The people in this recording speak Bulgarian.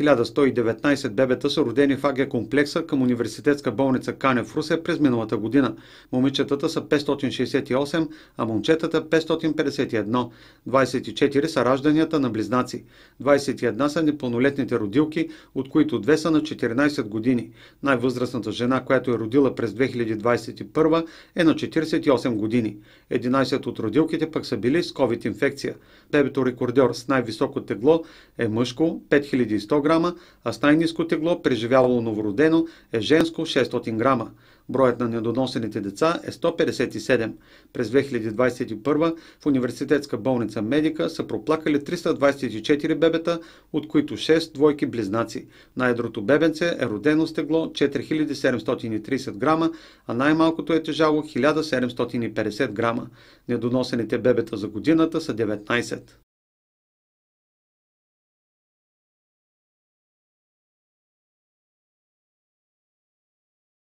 1119 бебета са родени в АГ комплекса към университетска болница Кане в Русе през миналата година. Момичетата са 568, а момчетата 551. 24 са ражданията на близнаци. 21 са непълнолетните родилки, от които две са на 14 години. Най-възрастната жена, която е родила през 2021 е на 48 години. 11 от родилките пък са били с COVID-инфекция. Бебето рекордьор с най-високо тегло е мъжко 5100 грама, а с най-низко тегло, преживяло новородено, е женско 600 грама. Броят на недоносените деца е 157. През 2021 в университетска болница Медика са проплакали 324 бебета, от които 6 двойки близнаци. Най-едрото бебенце е родено с тегло 4730 грама, а най-малкото е тежало 1750 грама. Недоносените бебета за годината са 19.